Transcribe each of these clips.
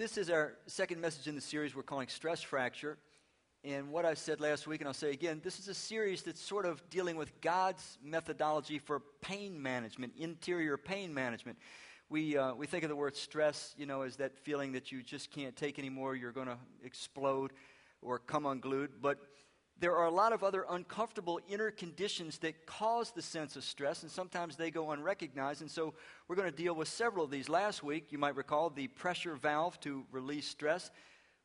This is our second message in the series we're calling Stress Fracture. And what I said last week, and I'll say again, this is a series that's sort of dealing with God's methodology for pain management, interior pain management. We, uh, we think of the word stress, you know, as that feeling that you just can't take anymore, you're going to explode or come unglued. But there are a lot of other uncomfortable inner conditions that cause the sense of stress, and sometimes they go unrecognized. And so we're going to deal with several of these. Last week, you might recall, the pressure valve to release stress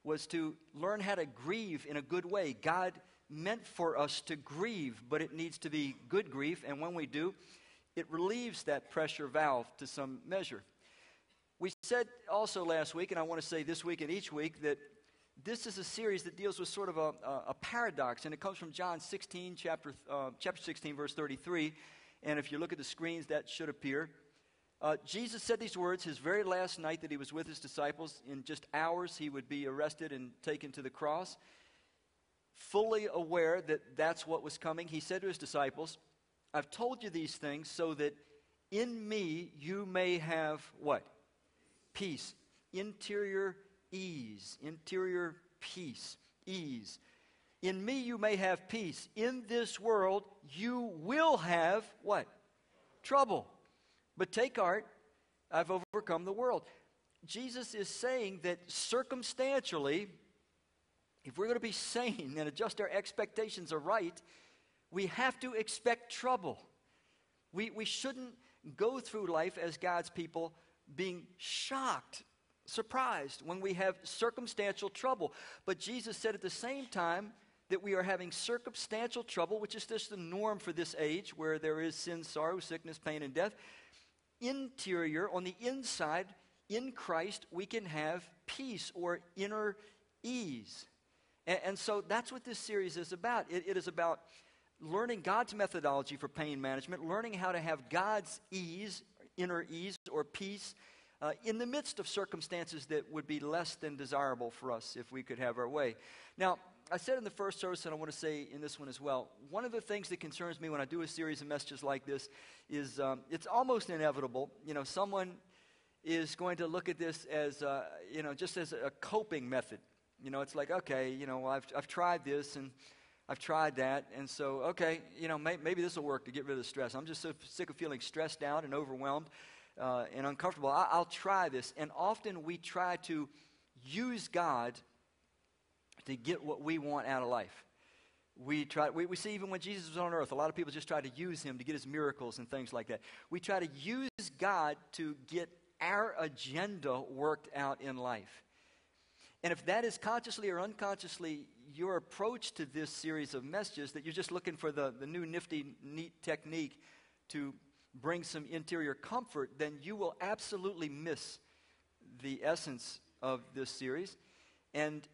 was to learn how to grieve in a good way. God meant for us to grieve, but it needs to be good grief, and when we do, it relieves that pressure valve to some measure. We said also last week, and I want to say this week and each week, that this is a series that deals with sort of a, a, paradox, and it comes from John 16, chapter, uh, chapter 16, verse 33. And if you look at the screens, that should appear. Uh, Jesus said these words his very last night that he was with his disciples. In just hours, he would be arrested and taken to the cross. Fully aware that that's what was coming, he said to his disciples, I've told you these things so that in me you may have what? Peace, interior ease, interior peace, ease. In me you may have peace. In this world you will have what? Trouble. But take heart, I've overcome the world. Jesus is saying that circumstantially, if we're going to be sane and adjust our expectations aright, we have to expect trouble. We, we shouldn't go through life as God's people being shocked surprised when we have circumstantial trouble. But Jesus said at the same time that we are having circumstantial trouble, which is just the norm for this age where there is sin, sorrow, sickness, pain, and death. Interior, on the inside, in Christ, we can have peace or inner ease. And, and so that's what this series is about. It, it is about learning God's methodology for pain management, learning how to have God's ease, inner ease or peace uh, in the midst of circumstances that would be less than desirable for us if we could have our way. Now, I said in the first service, and I want to say in this one as well, one of the things that concerns me when I do a series of messages like this is um, it's almost inevitable. You know, someone is going to look at this as, uh, you know, just as a coping method. You know, it's like, okay, you know, I've, I've tried this and I've tried that, and so, okay, you know, may, maybe this will work to get rid of the stress. I'm just so sick of feeling stressed out and overwhelmed uh, and uncomfortable. I, I'll try this. And often we try to use God to get what we want out of life. We try. We, we see even when Jesus was on earth, a lot of people just try to use him to get his miracles and things like that. We try to use God to get our agenda worked out in life. And if that is consciously or unconsciously your approach to this series of messages, that you're just looking for the, the new nifty, neat technique to bring some interior comfort, then you will absolutely miss the essence of this series. And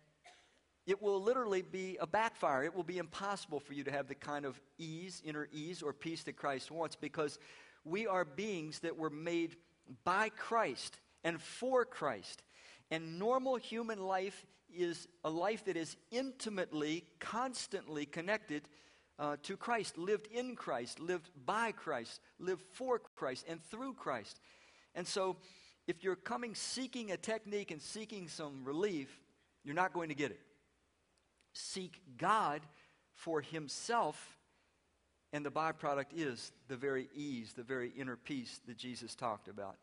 it will literally be a backfire. It will be impossible for you to have the kind of ease, inner ease, or peace that Christ wants because we are beings that were made by Christ and for Christ. And normal human life is a life that is intimately, constantly connected uh, to Christ, lived in Christ, lived by Christ, lived for Christ, and through Christ. And so, if you're coming seeking a technique and seeking some relief, you're not going to get it. Seek God for Himself, and the byproduct is the very ease, the very inner peace that Jesus talked about.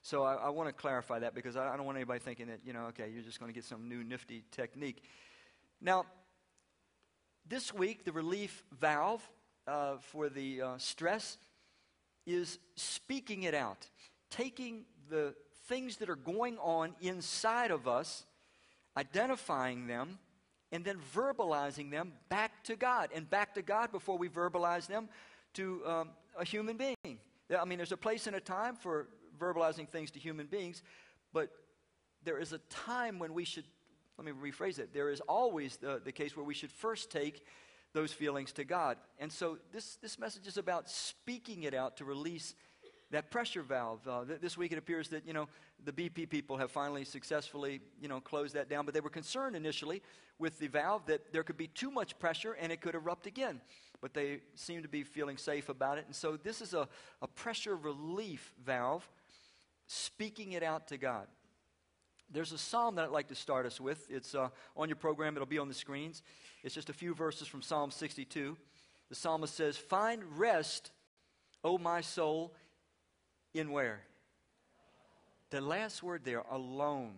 So I, I want to clarify that because I, I don't want anybody thinking that, you know, okay, you're just going to get some new nifty technique. Now, this week, the relief valve uh, for the uh, stress is speaking it out, taking the things that are going on inside of us, identifying them, and then verbalizing them back to God, and back to God before we verbalize them to um, a human being. I mean, there's a place and a time for verbalizing things to human beings, but there is a time when we should let me rephrase it. There is always the, the case where we should first take those feelings to God. And so this, this message is about speaking it out to release that pressure valve. Uh, th- this week it appears that, you know, the BP people have finally successfully, you know, closed that down. But they were concerned initially with the valve that there could be too much pressure and it could erupt again. But they seem to be feeling safe about it. And so this is a, a pressure relief valve, speaking it out to God. There's a psalm that I'd like to start us with. It's uh, on your program, it'll be on the screens. It's just a few verses from Psalm 62. The psalmist says, Find rest, O my soul, in where? The last word there, alone.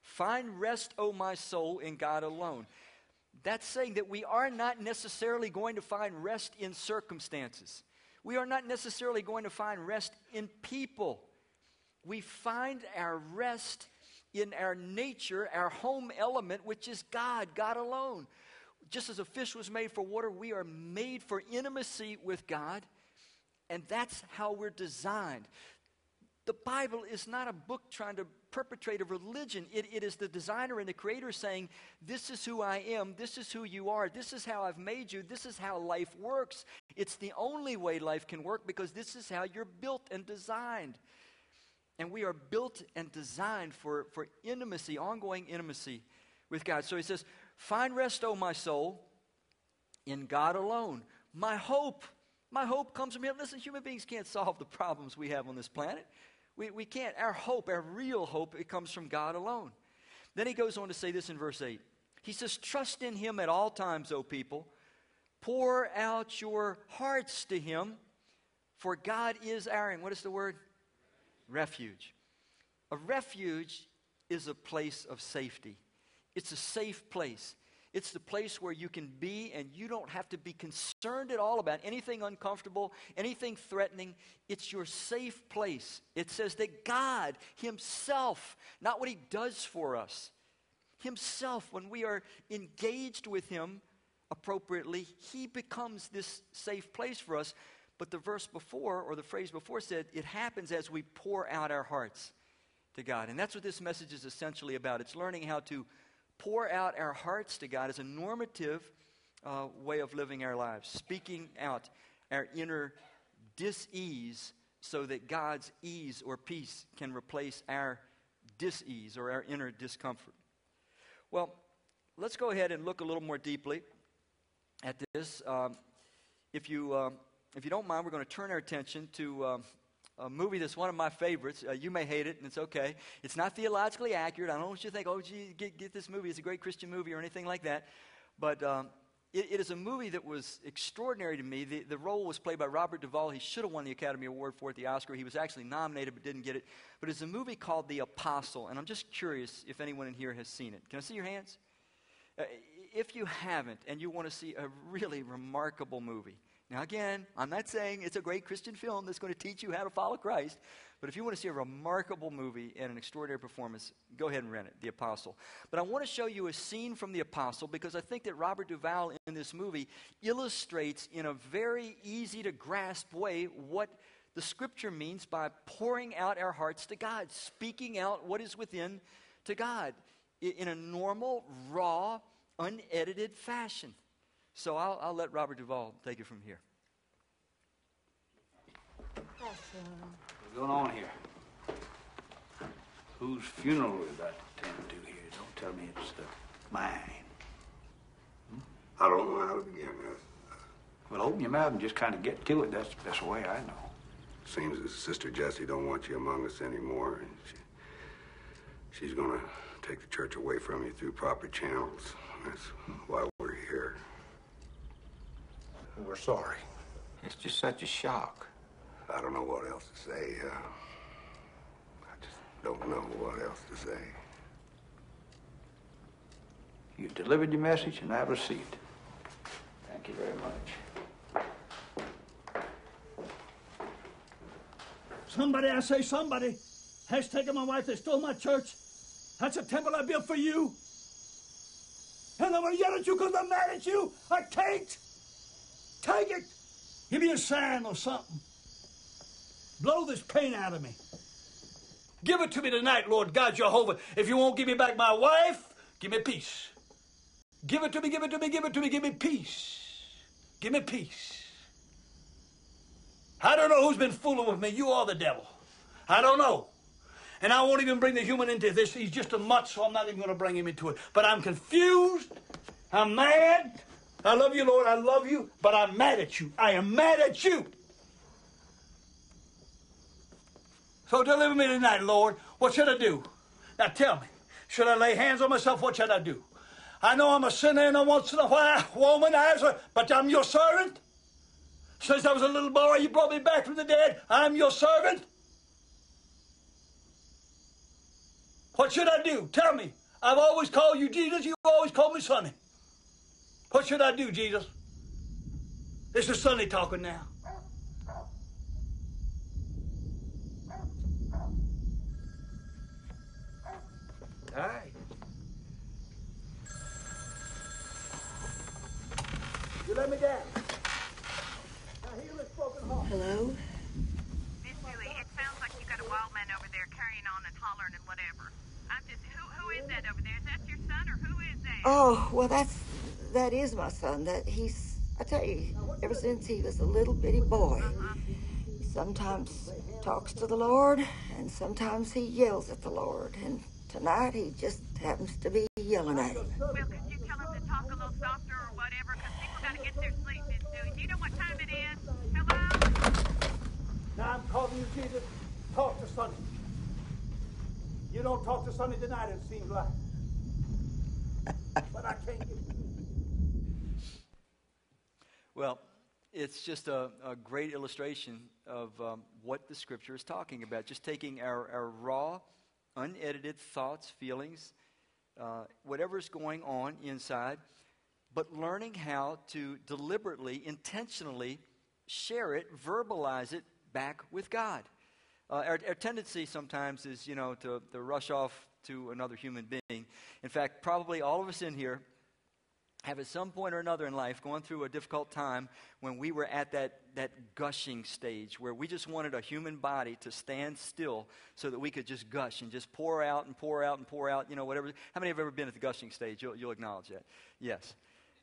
Find rest, O my soul, in God alone. That's saying that we are not necessarily going to find rest in circumstances. We are not necessarily going to find rest in people. We find our rest in our nature, our home element, which is God, God alone. Just as a fish was made for water, we are made for intimacy with God, and that's how we're designed. The Bible is not a book trying to perpetrate a religion. It, it is the designer and the creator saying, This is who I am. This is who you are. This is how I've made you. This is how life works. It's the only way life can work because this is how you're built and designed. And we are built and designed for, for intimacy, ongoing intimacy with God. So he says, Find rest, O my soul, in God alone. My hope, my hope comes from Him. Listen, human beings can't solve the problems we have on this planet. We, we can't. Our hope, our real hope, it comes from God alone. Then he goes on to say this in verse 8. He says, Trust in him at all times, O people. Pour out your hearts to him, for God is our, and what is the word? Refuge. A refuge is a place of safety, it's a safe place. It's the place where you can be and you don't have to be concerned at all about anything uncomfortable, anything threatening. It's your safe place. It says that God Himself, not what He does for us, Himself, when we are engaged with Him appropriately, He becomes this safe place for us. But the verse before, or the phrase before, said it happens as we pour out our hearts to God. And that's what this message is essentially about. It's learning how to pour out our hearts to God as a normative uh, way of living our lives, speaking out our inner dis-ease so that God's ease or peace can replace our dis-ease or our inner discomfort. Well, let's go ahead and look a little more deeply at this. Um, if you uh, if you don't mind, we're going to turn our attention to um, a movie that's one of my favorites. Uh, you may hate it, and it's okay. It's not theologically accurate. I don't want you to think, oh, gee, get, get this movie. It's a great Christian movie or anything like that. But um, it, it is a movie that was extraordinary to me. The, the role was played by Robert Duvall. He should have won the Academy Award for it, the Oscar. He was actually nominated but didn't get it. But it's a movie called The Apostle, and I'm just curious if anyone in here has seen it. Can I see your hands? Uh, if you haven't and you want to see a really remarkable movie, now, again, I'm not saying it's a great Christian film that's going to teach you how to follow Christ, but if you want to see a remarkable movie and an extraordinary performance, go ahead and rent it, The Apostle. But I want to show you a scene from The Apostle because I think that Robert Duvall in this movie illustrates in a very easy to grasp way what the scripture means by pouring out our hearts to God, speaking out what is within to God in a normal, raw, unedited fashion. So I'll, I'll let Robert Duvall take it from here. What's going on here? Whose funeral is that attending to here? Don't tell me it's the mine. Hmm? I don't know how to begin. Well, open your mouth and just kind of get to it. That's that's the way I know. Seems that Sister Jessie don't want you among us anymore, and she, she's gonna take the church away from you through proper channels. That's why we're here. We're sorry. It's just such a shock. I don't know what else to say. Uh, I just don't know what else to say. You delivered your message, and I have received. Thank you very much. Somebody, I say somebody, has taken my wife. They stole my church. That's a temple I built for you. And I'm gonna yell at you because I'm mad at you. I can't. Take it. Give me a sign or something. Blow this pain out of me. Give it to me tonight, Lord God Jehovah. If you won't give me back my wife, give me peace. Give it to me, give it to me, give it to me, give me peace. Give me peace. I don't know who's been fooling with me, you are the devil. I don't know. And I won't even bring the human into this. He's just a mutt, so I'm not even going to bring him into it. But I'm confused. I'm mad. I love you, Lord. I love you, but I'm mad at you. I am mad at you. So deliver me tonight, Lord. What should I do? Now tell me, should I lay hands on myself? What should I do? I know I'm a sinner and I once in a while womanizer, but I'm your servant. Since I was a little boy, you brought me back from the dead. I'm your servant. What should I do? Tell me. I've always called you Jesus. You've always called me Sonny. What should I do, Jesus? This is Sonny talking now. All right. You let me down. Now heal this broken heart. Hello? Miss Julie, it sounds like you got a wild man over there carrying on and hollering and whatever. I'm just, who, who is that over there? Is that your son or who is that? Oh, well, that's that is my son. That he's. I tell you, ever since he was a little bitty boy, he sometimes talks to the Lord, and sometimes he yells at the Lord. And tonight he just happens to be yelling at him. Well, could you tell him to talk a little softer or whatever? Because people got to get their sleep, Miss Julie. Do you know what time it is? Hello? Now I'm calling you Jesus. Talk to Sonny. You don't talk to Sonny tonight, it seems like. But I can't get Well, it's just a, a great illustration of um, what the scripture is talking about. Just taking our, our raw, unedited thoughts, feelings, uh, whatever's going on inside, but learning how to deliberately, intentionally share it, verbalize it back with God. Uh, our, our tendency sometimes is, you know, to, to rush off to another human being. In fact, probably all of us in here have at some point or another in life gone through a difficult time when we were at that, that gushing stage where we just wanted a human body to stand still so that we could just gush and just pour out and pour out and pour out, you know, whatever. How many have ever been at the gushing stage? You'll, you'll acknowledge that. Yes.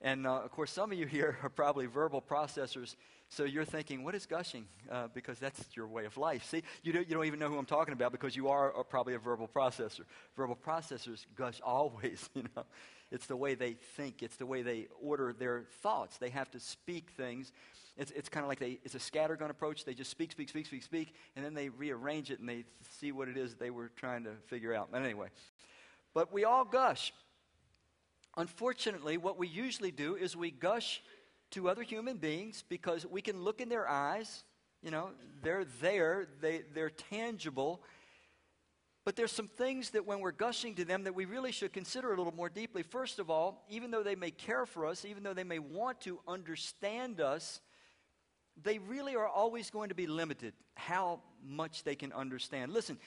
And uh, of course, some of you here are probably verbal processors, so you're thinking, what is gushing? Uh, because that's your way of life. See, you don't, you don't even know who I'm talking about because you are uh, probably a verbal processor. Verbal processors gush always, you know. It's the way they think, it's the way they order their thoughts. They have to speak things. It's, it's kind of like they, it's a scattergun approach. They just speak, speak, speak, speak, speak, and then they rearrange it and they see what it is they were trying to figure out. But anyway, but we all gush. Unfortunately, what we usually do is we gush to other human beings because we can look in their eyes. You know, they're there, they, they're tangible. But there's some things that when we're gushing to them that we really should consider a little more deeply. First of all, even though they may care for us, even though they may want to understand us, they really are always going to be limited how much they can understand. Listen,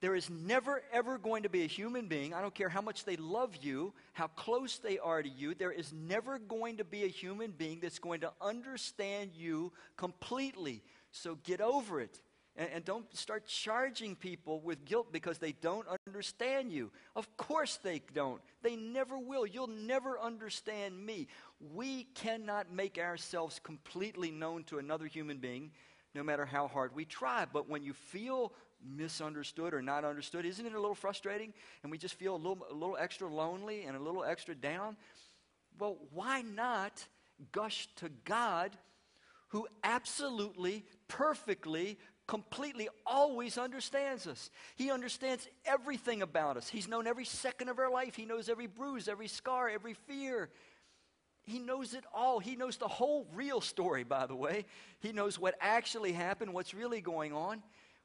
there is never, ever going to be a human being, I don't care how much they love you, how close they are to you, there is never going to be a human being that's going to understand you completely. So get over it. And, and don't start charging people with guilt because they don't understand you. Of course they don't. They never will. You'll never understand me. We cannot make ourselves completely known to another human being no matter how hard we try. But when you feel misunderstood or not understood, isn't it a little frustrating? And we just feel a little, a little extra lonely and a little extra down? Well, why not gush to God who absolutely, perfectly, completely always understands us. He understands everything about us. He's known every second of our life. He knows every bruise, every scar, every fear. He knows it all. He knows the whole real story, by the way. He knows what actually happened, what's really going on.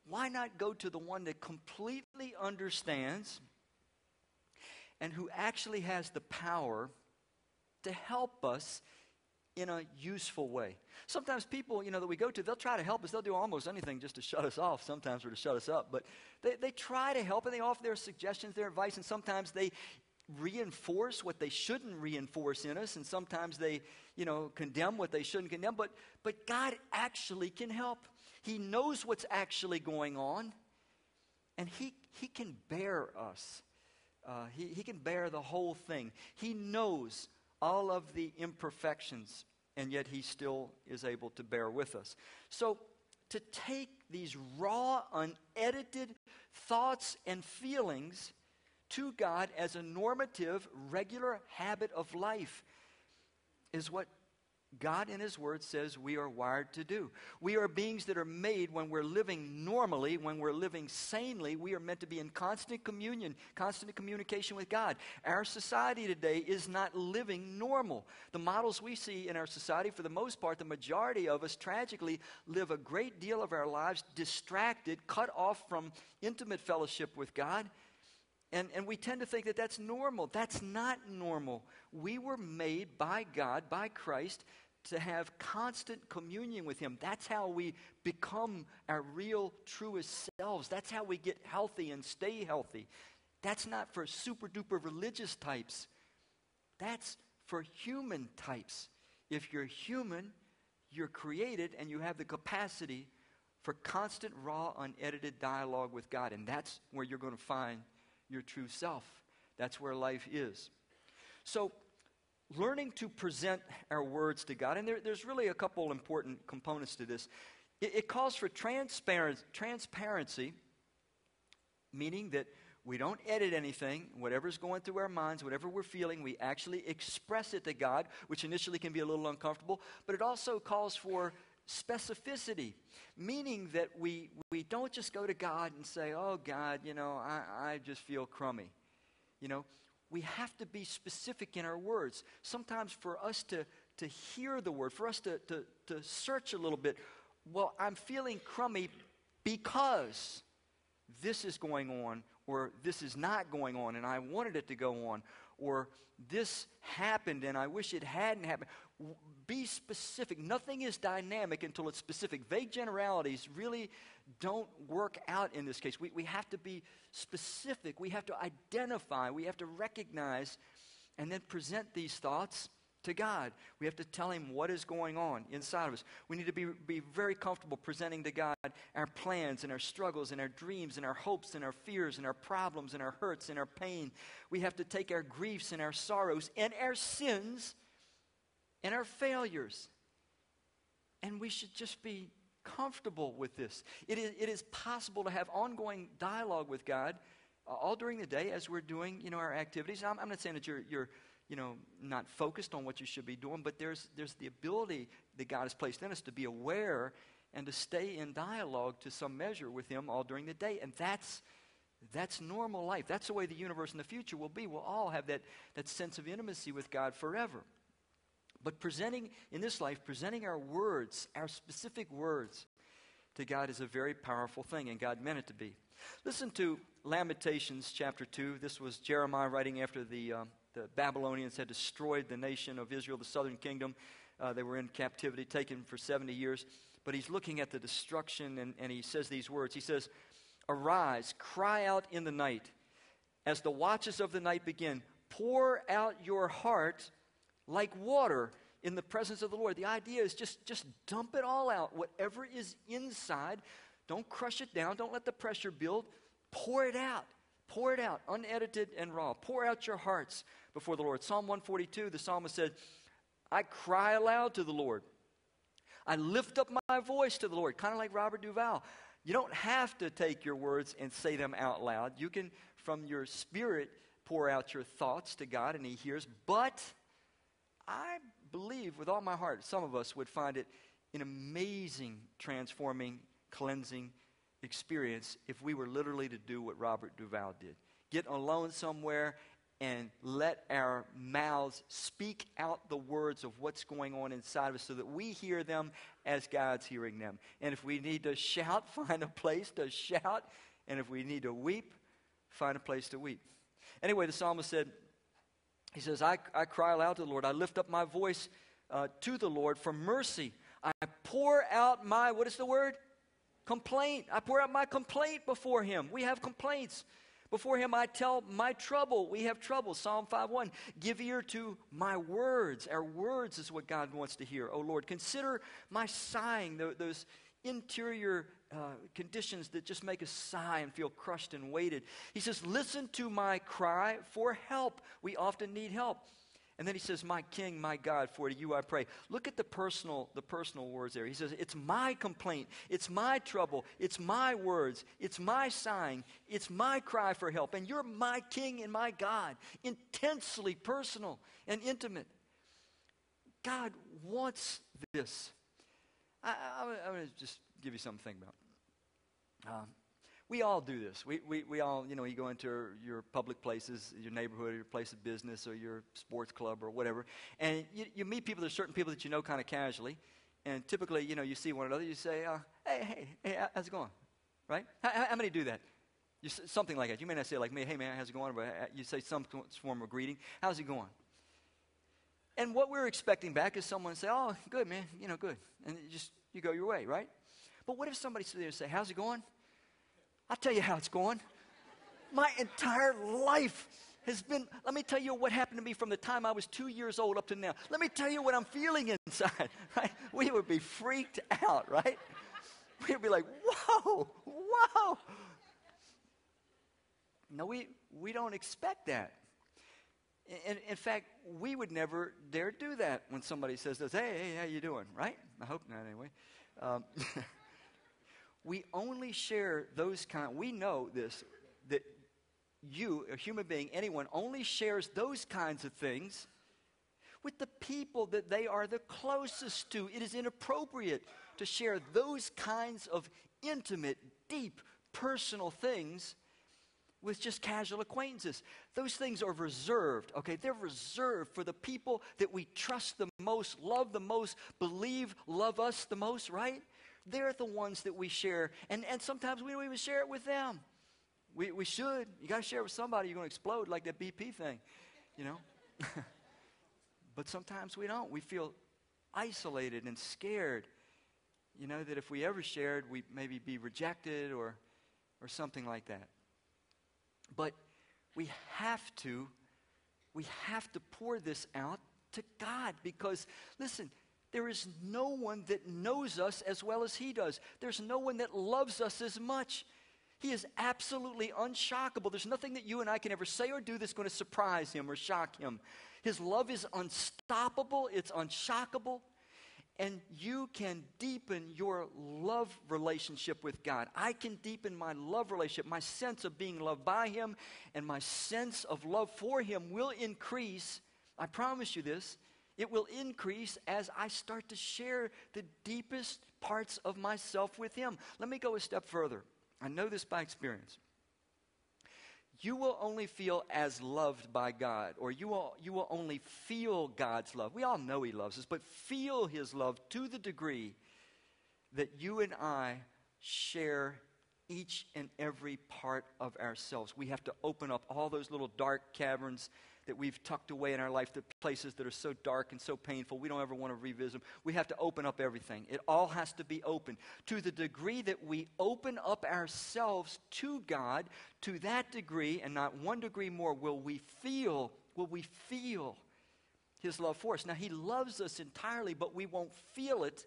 Why not go to the one that completely understands and who actually has the power to help us in a useful way. Sometimes people, you know, that we go to, they'll try to help us. They'll do almost anything just to shut us off sometimes or to shut us up. But they, they try to help and they offer their suggestions, their advice, and sometimes they reinforce what they shouldn't reinforce in us, and sometimes they, you know, condemn what they shouldn't condemn. But, but God actually can help. He knows what's actually going on, and He, he can bear us. Uh, he, he can bear the whole thing. He knows all of the imperfections, and yet He still is able to bear with us. So, to take these raw, unedited thoughts and feelings to God as a normative, regular habit of life is what God in His Word says we are wired to do. We are beings that are made when we're living normally, when we're living sanely. We are meant to be in constant communion, constant communication with God. Our society today is not living normal. The models we see in our society, for the most part, the majority of us tragically live a great deal of our lives distracted, cut off from intimate fellowship with God. And, and we tend to think that that's normal. That's not normal. We were made by God, by Christ, to have constant communion with Him. That's how we become our real, truest selves. That's how we get healthy and stay healthy. That's not for super duper religious types, that's for human types. If you're human, you're created and you have the capacity for constant, raw, unedited dialogue with God. And that's where you're going to find your true self. That's where life is. So, learning to present our words to God, and there, there's really a couple important components to this. It, it calls for transparent, transparency, meaning that we don't edit anything. Whatever's going through our minds, whatever we're feeling, we actually express it to God, which initially can be a little uncomfortable. But it also calls for specificity, meaning that we, we don't just go to God and say, Oh, God, you know, I, I just feel crummy. You know, we have to be specific in our words. Sometimes for us to, to hear the word, for us to, to, to search a little bit, well, I'm feeling crummy because this is going on, or this is not going on, and I wanted it to go on, or this happened and I wish it hadn't happened. Be specific. Nothing is dynamic until it's specific. Vague generalities really don't work out in this case. We, we have to be specific. We have to identify. We have to recognize and then present these thoughts to God. We have to tell Him what is going on inside of us. We need to be, be very comfortable presenting to God our plans and our struggles and our dreams and our hopes and our fears and our problems and our hurts and our pain. We have to take our griefs and our sorrows and our sins and our failures. And we should just be comfortable with this. It is, it is possible to have ongoing dialogue with God uh, all during the day as we're doing, you know, our activities. I'm, I'm not saying that you're, you're, you know, not focused on what you should be doing, but there's, there's the ability that God has placed in us to be aware and to stay in dialogue to some measure with Him all during the day. And that's, that's normal life. That's the way the universe in the future will be. We'll all have that, that sense of intimacy with God forever. But presenting, in this life, presenting our words, our specific words to God is a very powerful thing, and God meant it to be. Listen to Lamentations chapter 2. This was Jeremiah writing after the, uh, the Babylonians had destroyed the nation of Israel, the southern kingdom. Uh, they were in captivity, taken for 70 years. But he's looking at the destruction, and, and he says these words. He says, Arise, cry out in the night. As the watches of the night begin, pour out your heart like water in the presence of the Lord. The idea is just, just dump it all out. Whatever is inside, don't crush it down. Don't let the pressure build. Pour it out. Pour it out, unedited and raw. Pour out your hearts before the Lord. Psalm 142, the psalmist said, I cry aloud to the Lord. I lift up my voice to the Lord, kind of like Robert Duvall. You don't have to take your words and say them out loud. You can, from your spirit, pour out your thoughts to God and He hears. But I believe with all my heart, some of us would find it an amazing, transforming, cleansing experience if we were literally to do what Robert Duvall did. Get alone somewhere and let our mouths speak out the words of what's going on inside of us so that we hear them as God's hearing them. And if we need to shout, find a place to shout. And if we need to weep, find a place to weep. Anyway, the psalmist said, he says, I, I cry aloud to the Lord. I lift up my voice uh, to the Lord for mercy. I pour out my, what is the word? Complaint. I pour out my complaint before him. We have complaints. Before him I tell my trouble. We have trouble. Psalm 5:1. Give ear to my words. Our words is what God wants to hear. Oh Lord, consider my sighing, those interior uh, conditions that just make us sigh and feel crushed and weighted. He says, Listen to my cry for help. We often need help. And then he says, My King, my God, for to you I pray. Look at the personal, the personal words there. He says, It's my complaint, it's my trouble, it's my words, it's my sighing, it's my cry for help. And you're my King and my God. Intensely personal and intimate. God wants this. I, am going to just give you something to think about. Um, we all do this. We, we, we all, you know, you go into your, public places, your neighborhood, your place of business, or your sports club, or whatever, and you, you meet people, there's certain people that you know kind of casually, and typically, you know, you see one another, you say, uh, hey, hey, hey, how's it going? Right? How, how many do that? You, something like that. You may not say like me, hey man, how's it going? But uh, you say some form of greeting. How's it going? And what we're expecting back is someone say, oh, good man, you know, good. And you just, you go your way, right? But what if somebody sits there and say, how's it going? I'll tell you how it's going. My entire life has been, let me tell you what happened to me from the time I was two years old up to now. Let me tell you what I'm feeling inside, right? We would be freaked out, right? We'd be like, whoa, whoa. No, we, we don't expect that. In, in fact, we would never dare do that when somebody says to us, hey, hey, how you doing, right? I hope not anyway. Um, we only share those kind, we know this, that you, a human being, anyone, only shares those kinds of things with the people that they are the closest to. It is inappropriate to share those kinds of intimate, deep, personal things with just casual acquaintances. Those things are reserved, okay? They're reserved for the people that we trust the most, love the most, believe love us the most, right? They're the ones that we share. And, and sometimes we don't even share it with them. We, we should. You got to share it with somebody. You're going to explode like that BP thing, you know? but sometimes we don't. We feel isolated and scared, you know, that if we ever shared, we'd maybe be rejected or, or something like that. But we have to, we have to pour this out to God because, listen, there is no one that knows us as well as He does. There's no one that loves us as much. He is absolutely unshockable. There's nothing that you and I can ever say or do that's going to surprise Him or shock Him. His love is unstoppable, it's unshockable and you can deepen your love relationship with God. I can deepen my love relationship, my sense of being loved by Him, and my sense of love for Him will increase. I promise you this. It will increase as I start to share the deepest parts of myself with Him. Let me go a step further. I know this by experience you will only feel as loved by God, or you will, you will only feel God's love. We all know He loves us, but feel His love to the degree that you and I share each and every part of ourselves. We have to open up all those little dark caverns that we've tucked away in our life, the places that are so dark and so painful, we don't ever want to revisit them. We have to open up everything. It all has to be open. To the degree that we open up ourselves to God, to that degree, and not one degree more, will we feel, will we feel His love for us. Now, He loves us entirely, but we won't feel it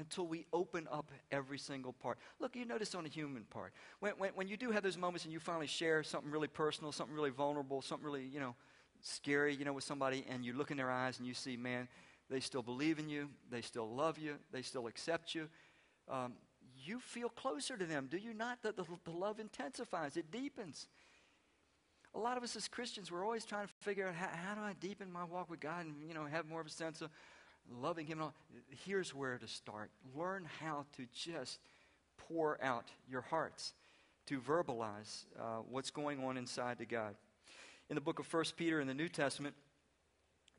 until we open up every single part. Look, you notice on the human part. When, when, when, you do have those moments and you finally share something really personal, something really vulnerable, something really, you know, scary, you know, with somebody, and you look in their eyes and you see, man, they still believe in you, they still love you, they still accept you. Um, you feel closer to them, do you not? The, the, the love intensifies, it deepens. A lot of us as Christians, we're always trying to figure out how, how do I deepen my walk with God and, you know, have more of a sense of loving Him. Here's where to start. Learn how to just pour out your hearts, to verbalize uh, what's going on inside to God. In the book of First Peter in the New Testament,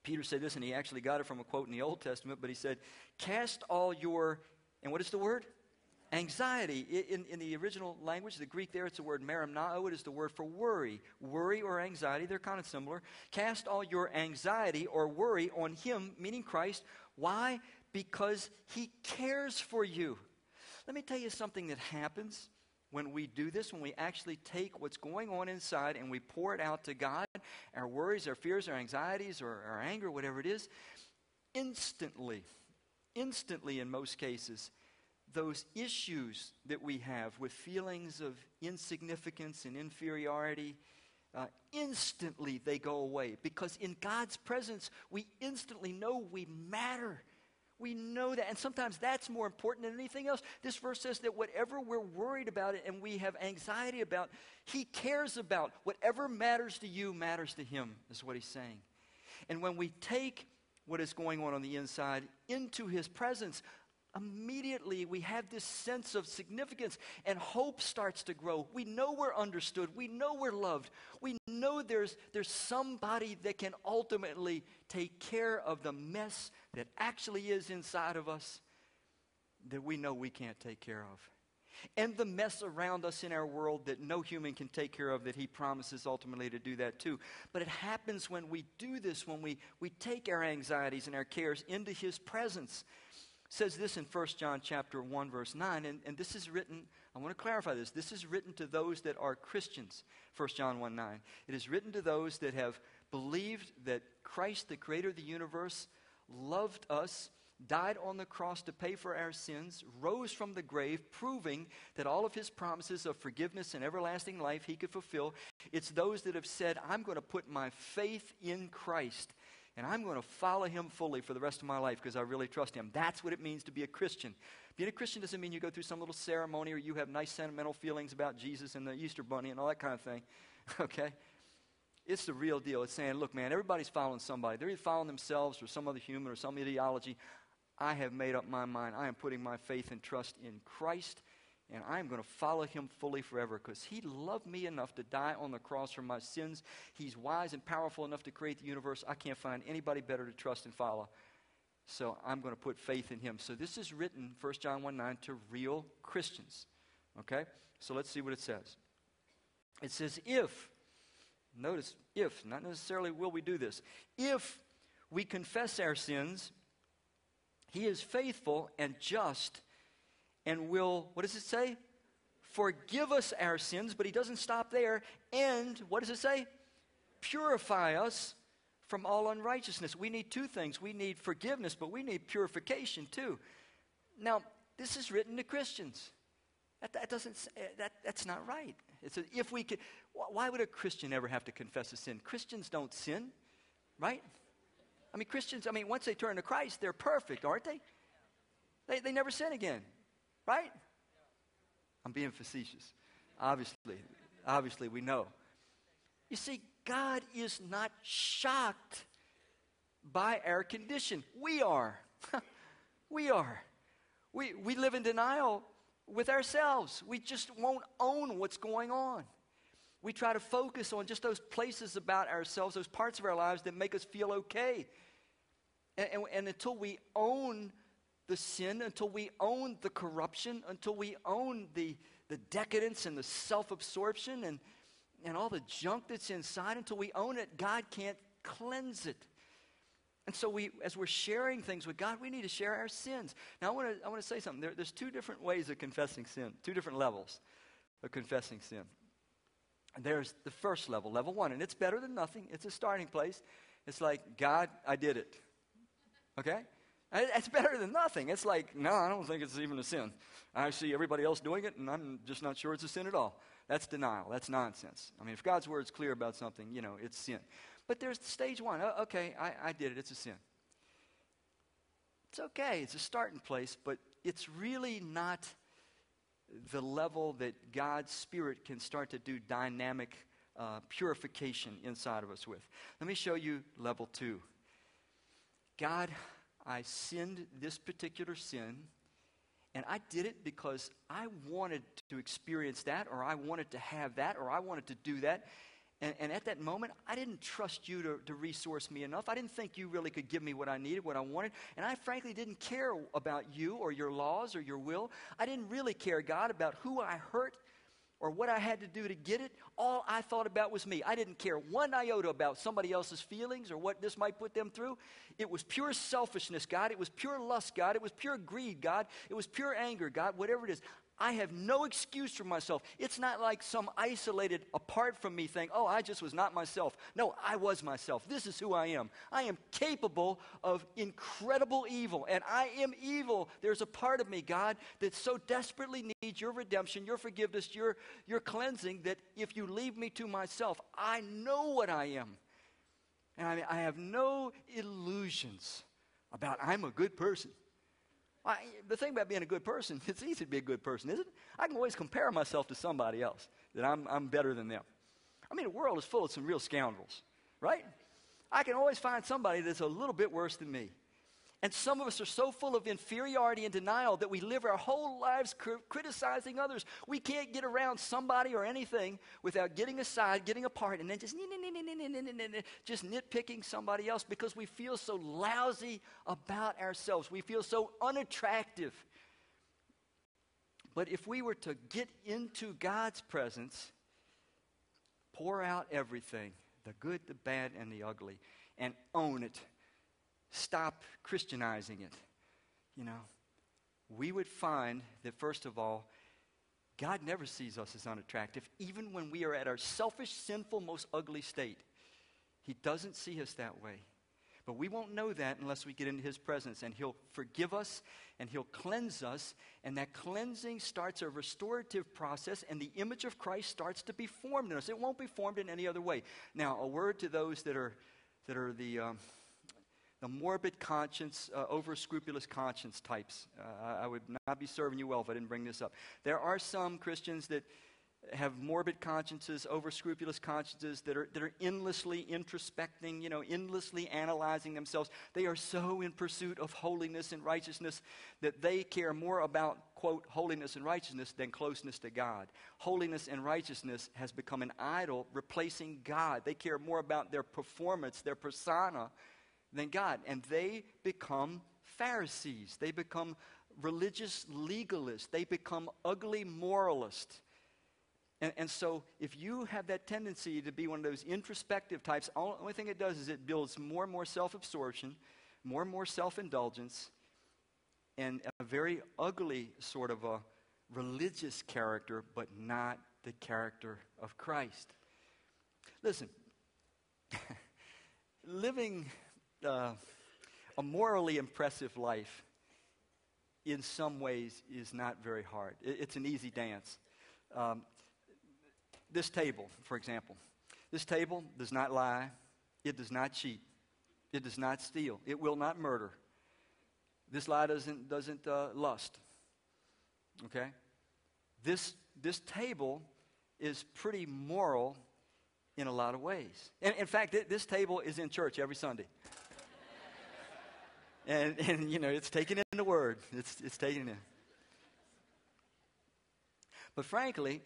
Peter said this, and he actually got it from a quote in the Old Testament, but he said, Cast all your, and what is the word? Anxiety. In, in the original language, the Greek there, it's the word merimnao. It is the word for worry. Worry or anxiety, they're kind of similar. Cast all your anxiety or worry on him, meaning Christ, why? Because He cares for you. Let me tell you something that happens when we do this, when we actually take what's going on inside and we pour it out to God, our worries, our fears, our anxieties, or our anger, whatever it is, instantly, instantly in most cases, those issues that we have with feelings of insignificance and inferiority, uh, instantly they go away because in God's presence, we instantly know we matter. We know that. And sometimes that's more important than anything else. This verse says that whatever we're worried about and we have anxiety about, He cares about. Whatever matters to you matters to Him, is what He's saying. And when we take what is going on on the inside into his presence, immediately we have this sense of significance and hope starts to grow. We know we're understood. We know we're loved. We know there's, there's somebody that can ultimately take care of the mess that actually is inside of us that we know we can't take care of. And the mess around us in our world that no human can take care of, that he promises ultimately to do that too. But it happens when we do this, when we, we take our anxieties and our cares into his presence says this in 1 John chapter 1 verse 9 and, and this is written I want to clarify this this is written to those that are Christians 1 John 1 9 it is written to those that have believed that Christ the creator of the universe loved us died on the cross to pay for our sins rose from the grave proving that all of his promises of forgiveness and everlasting life he could fulfill. It's those that have said I'm going to put my faith in Christ and I'm going to follow him fully for the rest of my life because I really trust him. That's what it means to be a Christian. Being a Christian doesn't mean you go through some little ceremony or you have nice sentimental feelings about Jesus and the Easter bunny and all that kind of thing. okay? It's the real deal. It's saying, look, man, everybody's following somebody. They're either following themselves or some other human or some ideology. I have made up my mind. I am putting my faith and trust in Christ and I'm going to follow him fully forever because he loved me enough to die on the cross for my sins. He's wise and powerful enough to create the universe. I can't find anybody better to trust and follow. So I'm going to put faith in him. So this is written, 1 John 1 9, to real Christians. Okay? So let's see what it says. It says, if, notice, if, not necessarily will we do this, if we confess our sins, he is faithful and just and will, what does it say? Forgive us our sins, but he doesn't stop there. And what does it say? Purify us from all unrighteousness. We need two things. We need forgiveness, but we need purification too. Now, this is written to Christians. That, that doesn't, eh, that, that's not right. It's a, if we could, why would a Christian ever have to confess a sin? Christians don't sin, right? I mean, Christians, I mean, once they turn to Christ, they're perfect, aren't they? They, they never sin again. Right? I'm being facetious. Obviously, obviously, we know. You see, God is not shocked by our condition. We are. we are. We, we live in denial with ourselves. We just won't own what's going on. We try to focus on just those places about ourselves, those parts of our lives that make us feel okay. And, and, and until we own the sin, until we own the corruption, until we own the, the decadence and the self absorption and, and all the junk that's inside, until we own it, God can't cleanse it. And so, we, as we're sharing things with God, we need to share our sins. Now, I want to I wanna say something. There, there's two different ways of confessing sin, two different levels of confessing sin. There's the first level, level one, and it's better than nothing. It's a starting place. It's like, God, I did it. Okay? It's better than nothing. It's like, no, I don't think it's even a sin. I see everybody else doing it, and I'm just not sure it's a sin at all. That's denial. That's nonsense. I mean, if God's word's clear about something, you know, it's sin. But there's stage one. Oh, okay, I, I did it. It's a sin. It's okay. It's a starting place, but it's really not the level that God's Spirit can start to do dynamic uh, purification inside of us with. Let me show you level two. God I sinned this particular sin, and I did it because I wanted to experience that, or I wanted to have that, or I wanted to do that. And, and, at that moment, I didn't trust you to, to resource me enough. I didn't think you really could give me what I needed, what I wanted. And I frankly didn't care about you or your laws or your will. I didn't really care, God, about who I hurt or what I had to do to get it, all I thought about was me. I didn't care one iota about somebody else's feelings or what this might put them through. It was pure selfishness, God. It was pure lust, God. It was pure greed, God. It was pure anger, God. Whatever it is. I have no excuse for myself. It's not like some isolated, apart from me thing, oh, I just was not myself. No, I was myself. This is who I am. I am capable of incredible evil, and I am evil. There's a part of me, God, that so desperately needs your redemption, your forgiveness, your, your cleansing, that if you leave me to myself, I know what I am. And I, I have no illusions about I'm a good person. I, the thing about being a good person, it's easy to be a good person, isn't it? I can always compare myself to somebody else, that I'm, I'm better than them. I mean, the world is full of some real scoundrels, right? I can always find somebody that's a little bit worse than me. And some of us are so full of inferiority and denial that we live our whole lives cr- criticizing others. We can't get around somebody or anything without getting aside, getting apart, and then just, just nitpicking somebody else because we feel so lousy about ourselves. We feel so unattractive. But if we were to get into God's presence, pour out everything the good, the bad, and the ugly and own it stop Christianizing it, you know, we would find that, first of all, God never sees us as unattractive, even when we are at our selfish, sinful, most ugly state. He doesn't see us that way. But we won't know that unless we get into His presence, and He'll forgive us and He'll cleanse us. And that cleansing starts a restorative process, and the image of Christ starts to be formed in us. It won't be formed in any other way. Now, a word to those that are, that are the. Um, the morbid conscience, uh, over scrupulous conscience types. Uh, I would not be serving you well if I didn't bring this up. There are some Christians that have morbid consciences, over scrupulous consciences that are, that are endlessly introspecting, you know, endlessly analyzing themselves. They are so in pursuit of holiness and righteousness that they care more about, quote, holiness and righteousness than closeness to God. Holiness and righteousness has become an idol replacing God. They care more about their performance, their persona, than God. And they become Pharisees. They become religious legalists. They become ugly moralists. And, and, so, if you have that tendency to be one of those introspective types, the only thing it does is it builds more and more self absorption, more and more self indulgence, and a very ugly sort of a religious character, but not the character of Christ. Listen, living uh, a morally impressive life in some ways is not very hard. It's an easy dance. Um, this table, for example, this table does not lie, it does not cheat, it does not steal, it will not murder. This lie doesn't, doesn't uh, lust. Okay? This, this table is pretty moral in a lot of ways. And in fact, this table is in church every Sunday and, and you know, it's taken in the word. It's, it's taken in. But frankly,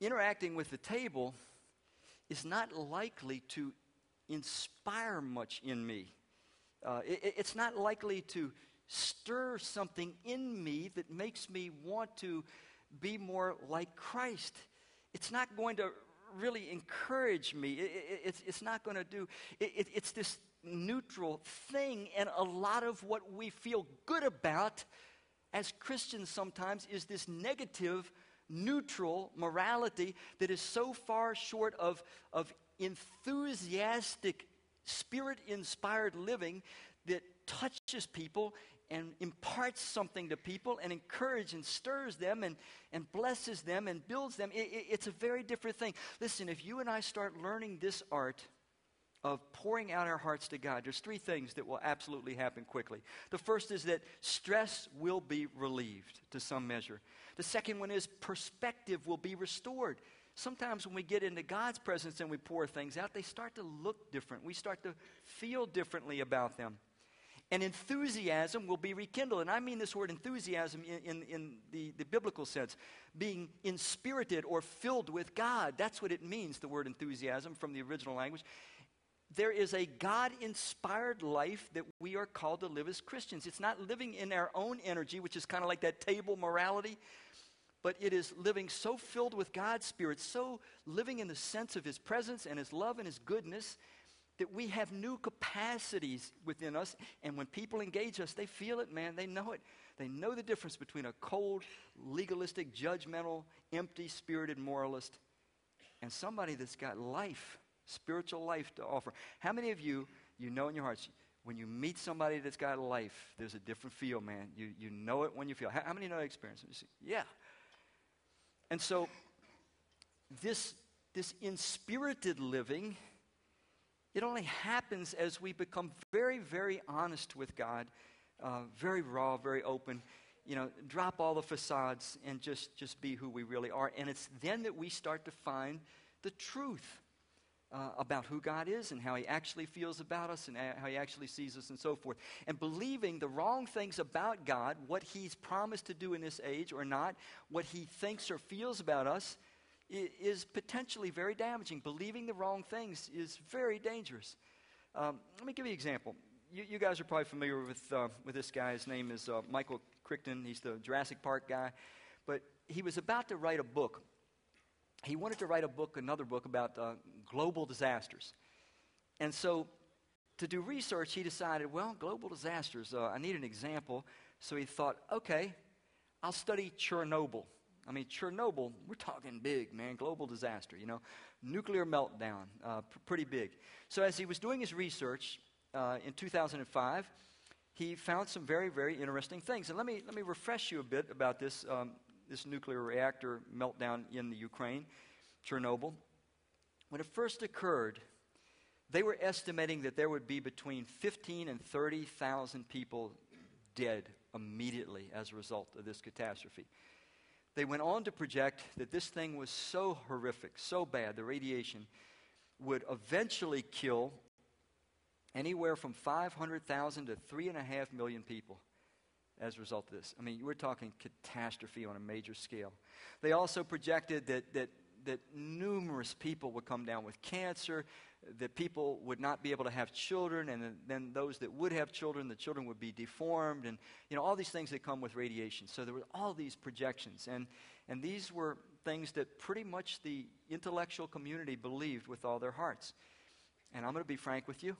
interacting with the table is not likely to inspire much in me. Uh, it, it's not likely to stir something in me that makes me want to be more like Christ. It's not going to really encourage me. It, it, it's, it's not going to do, it's this neutral thing. And a lot of what we feel good about as Christians sometimes is this negative, neutral morality that is so far short of, of enthusiastic, spirit inspired living that touches people and imparts something to people and encourages and stirs them and, and blesses them and builds them. It, it, it's a very different thing. Listen, if you and I start learning this art, of pouring out our hearts to God, there's three things that will absolutely happen quickly. The first is that stress will be relieved to some measure. The second one is perspective will be restored. Sometimes when we get into God's presence and we pour things out, they start to look different. We start to feel differently about them. And enthusiasm will be rekindled. And I mean this word enthusiasm in, in, in the, the biblical sense being inspirited or filled with God. That's what it means, the word enthusiasm from the original language there is a God inspired life that we are called to live as Christians. It's not living in our own energy, which is kind of like that table morality, but it is living so filled with God's Spirit, so living in the sense of His presence and His love and His goodness that we have new capacities within us. And when people engage us, they feel it, man. They know it. They know the difference between a cold, legalistic, judgmental, empty spirited moralist and somebody that's got life spiritual life to offer. How many of you, you know in your hearts, when you meet somebody that's got a life, there's a different feel, man. You, you know it when you feel. How, how many know that experience? Yeah. And so, this, this inspirited living, it only happens as we become very, very honest with God, uh, very raw, very open. You know, drop all the facades and just, just be who we really are. And it's then that we start to find the truth uh, about who God is and how He actually feels about us and how He actually sees us and so forth. And believing the wrong things about God, what He's promised to do in this age or not, what He thinks or feels about us, is potentially very damaging. Believing the wrong things is very dangerous. Um, let me give you an example. You, you, guys are probably familiar with, uh, with this guy. His name is uh, Michael Crichton. He's the Jurassic Park guy. But he was about to write a book he wanted to write a book, another book about uh, global disasters. And so, to do research, he decided, well, global disasters, uh, I need an example. So he thought, okay, I'll study Chernobyl. I mean, Chernobyl, we're talking big, man, global disaster, you know, nuclear meltdown, uh, p- pretty big. So as he was doing his research uh, in 2005, he found some very, very interesting things. And let me, let me refresh you a bit about this um, this nuclear reactor meltdown in the Ukraine, Chernobyl. When it first occurred, they were estimating that there would be between 15 and 30,000 people dead immediately as a result of this catastrophe. They went on to project that this thing was so horrific, so bad, the radiation would eventually kill anywhere from 500,000 to 3.5 million people as a result of this. I mean, we're talking catastrophe on a major scale. They also projected that, that, that numerous people would come down with cancer, that people would not be able to have children, and then, those that would have children, the children would be deformed, and you know, all these things that come with radiation. So there were all these projections, and, and these were things that pretty much the intellectual community believed with all their hearts. And I'm going to be frank with you.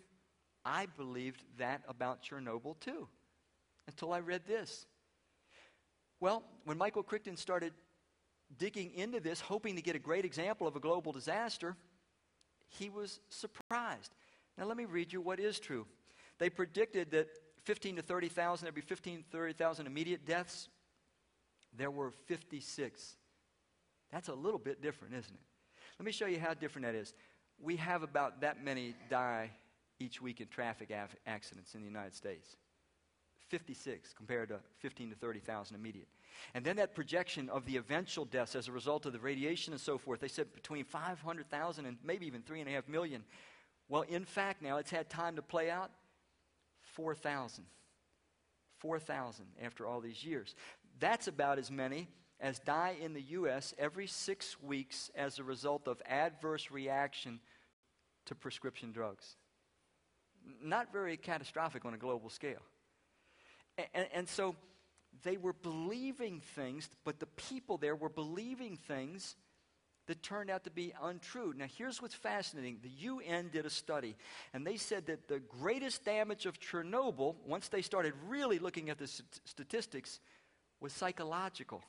I believed that about Chernobyl too until I read this. Well, when Michael Crichton started digging into this, hoping to get a great example of a global disaster, he was surprised. Now, let me read you what is true. They predicted that 15 to 30,000, there'd be 15 to 30,000 immediate deaths. There were 56. That's a little bit different, isn't it? Let me show you how different that is. We have about that many die each week in traffic accidents in the United States. 56 compared to 15 to 30,000 immediate. And then that projection of the eventual deaths as a result of the radiation and so forth, they said between 500,000 and maybe even 3.5 million. Well, in fact, now it's had time to play out 4,000. 4,000 after all these years. That's about as many as die in the U.S. every six weeks as a result of adverse reaction to prescription drugs. Not very catastrophic on a global scale. And, and, so they were believing things, but the people there were believing things that turned out to be untrue. Now, here's what's fascinating the UN did a study, and they said that the greatest damage of Chernobyl, once they started really looking at the st- statistics, was psychological.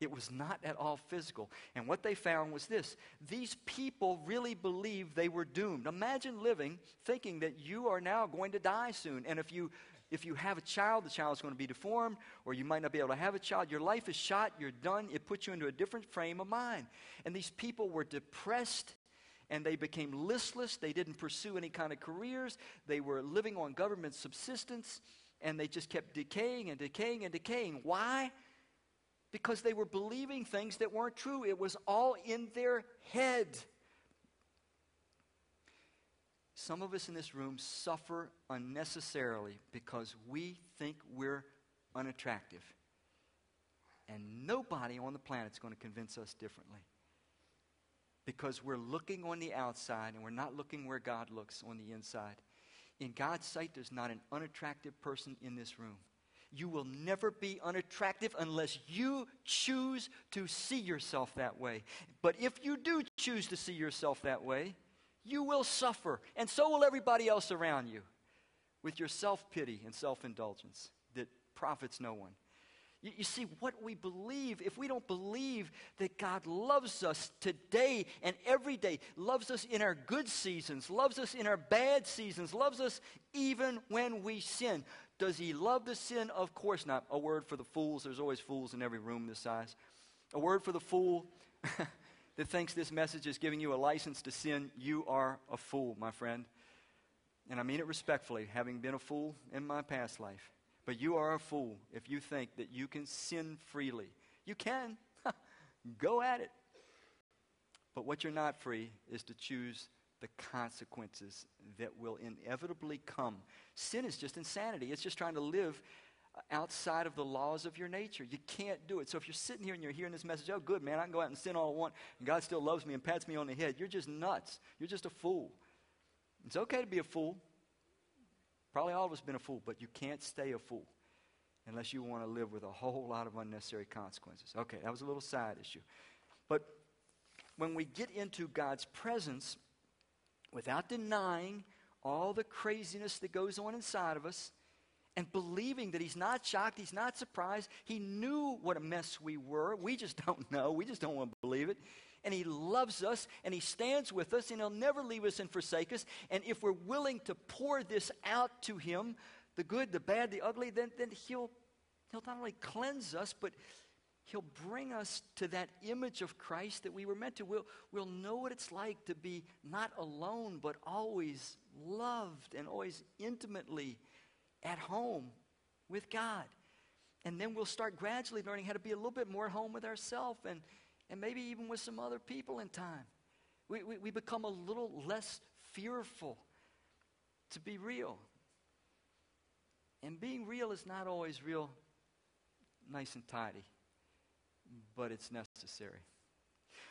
It was not at all physical. And what they found was this these people really believed they were doomed. Imagine living thinking that you are now going to die soon. And if you if you have a child, the child is going to be deformed, or you might not be able to have a child. Your life is shot, you're done. It puts you into a different frame of mind. And these people were depressed and they became listless. They didn't pursue any kind of careers. They were living on government subsistence and they just kept decaying and decaying and decaying. Why? Because they were believing things that weren't true. It was all in their head. Some of us in this room suffer unnecessarily because we think we're unattractive. And nobody on the planet is going to convince us differently. Because we're looking on the outside and we're not looking where God looks on the inside. In God's sight, there's not an unattractive person in this room. You will never be unattractive unless you choose to see yourself that way. But if you do choose to see yourself that way, you will suffer, and so will everybody else around you with your self pity and self indulgence that profits no one. You, you, see, what we believe, if we don't believe that God loves us today and every day, loves us in our good seasons, loves us in our bad seasons, loves us even when we sin. Does He love the sin? Of course not. A word for the fools. There's always fools in every room this size. A word for the fool. that thinks this message is giving you a license to sin, you are a fool, my friend. And I mean it respectfully, having been a fool in my past life. But you are a fool if you think that you can sin freely. You can. Go at it. But what you're not free is to choose the consequences that will inevitably come. Sin is just insanity. It's just trying to live outside of the laws of your nature. You can't do it. So if you're sitting here and you're hearing this message, oh, good, man, I can go out and sin all I want, and God still loves me and pats me on the head, you're just nuts. You're just a fool. It's okay to be a fool. Probably all of us been a fool, but you can't stay a fool unless you want to live with a whole lot of unnecessary consequences. Okay, that was a little side issue. But when we get into God's presence, without denying all the craziness that goes on inside of us, and believing that he's not shocked, he's not surprised. He knew what a mess we were. We just don't know. We just don't want to believe it. And he loves us and he stands with us and he'll never leave us and forsake us. And if we're willing to pour this out to him, the good, the bad, the ugly, then, then he'll, he'll not only cleanse us, but He'll bring us to that image of Christ that we were meant to. We'll, we'll know what it's like to be not alone, but always loved and always intimately at home with God. And then we'll start gradually learning how to be a little bit more at home with ourselves and, and maybe even with some other people in time. We, we, we become a little less fearful to be real. And being real is not always real nice and tidy but it's necessary.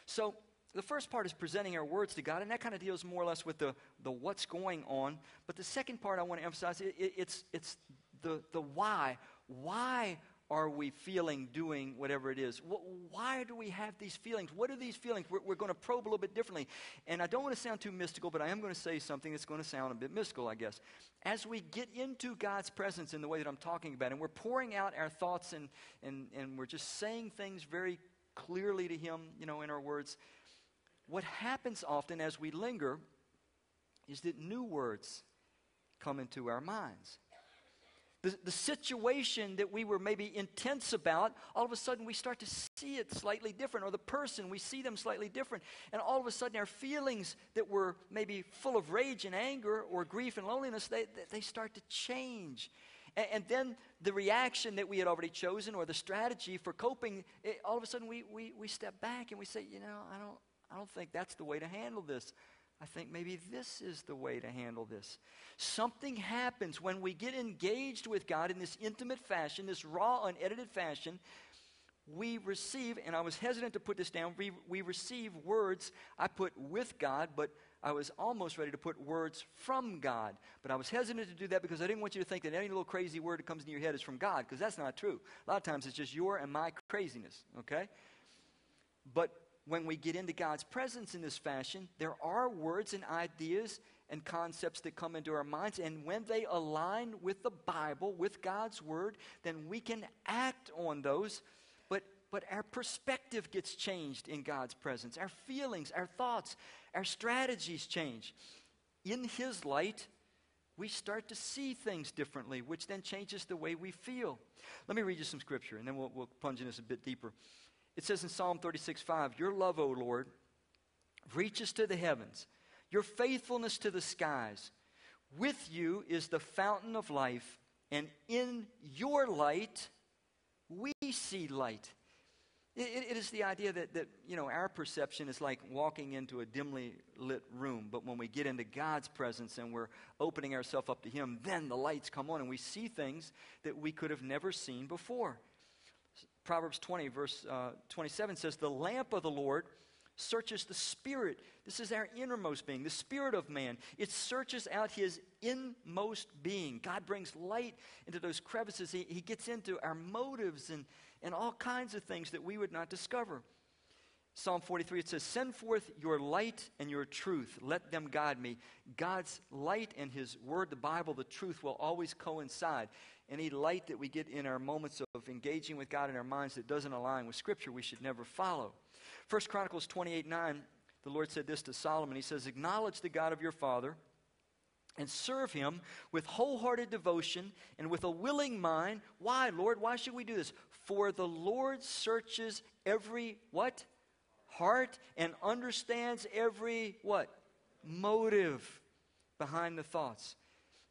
So, the first part is presenting our words to God, and that kind of deals more or less with the, the what's going on. But the second part I want to emphasize, it, it, it's, it's the, the why. Why are we feeling doing whatever it is? Why do we have these feelings? What are these feelings? We're, we're, going to probe a little bit differently. And I don't want to sound too mystical, but I am going to say something that's going to sound a bit mystical, I guess. As we get into God's presence in the way that I'm talking about, and we're pouring out our thoughts and, and, and we're just saying things very clearly to Him, you know, in our words, what happens often as we linger is that new words come into our minds the, the situation that we were maybe intense about, all of a sudden we start to see it slightly different, or the person, we see them slightly different. And all of a sudden our feelings that were maybe full of rage and anger or grief and loneliness, they, they start to change. And, and then the reaction that we had already chosen or the strategy for coping, it, all of a sudden we, we, we step back and we say, you know, I don't, I don't think that's the way to handle this. I think maybe this is the way to handle this. Something happens when we get engaged with God in this intimate fashion, this raw, unedited fashion. We receive, and I was hesitant to put this down, we, we receive words I put with God, but I was almost ready to put words from God. But I was hesitant to do that because I didn't want you to think that any little crazy word that comes into your head is from God, because that's not true. A lot of times it's just your and my craziness, okay? But when we get into God's presence in this fashion, there are words and ideas and concepts that come into our minds. And when they align with the Bible, with God's Word, then we can act on those. But, but our perspective gets changed in God's presence. Our feelings, our thoughts, our strategies change. In His light, we start to see things differently, which then changes the way we feel. Let me read you some scripture, and then we'll, we'll plunge in this a bit deeper. It says in Psalm 36 5, Your love, O Lord, reaches to the heavens, your faithfulness to the skies. With you is the fountain of life, and in your light we see light. It, it is the idea that, that, you know, our perception is like walking into a dimly lit room, but when we get into God's presence and we're opening ourselves up to Him, then the lights come on and we see things that we could have never seen before. Proverbs 20, verse uh, 27 says, The lamp of the Lord searches the spirit. This is our innermost being, the spirit of man. It searches out his inmost being. God brings light into those crevices. He, he gets into our motives and, and all kinds of things that we would not discover. Psalm 43, it says, Send forth your light and your truth. Let them guide me. God's light and His Word, the Bible, the truth will always coincide. Any light that we get in our moments of engaging with God in our minds that doesn't align with Scripture, we should never follow. 1 Chronicles 28 9, the Lord said this to Solomon. He says, Acknowledge the God of your father and serve him with wholehearted devotion and with a willing mind. Why, Lord? Why should we do this? For the Lord searches every what? Heart and understands every what? Motive behind the thoughts.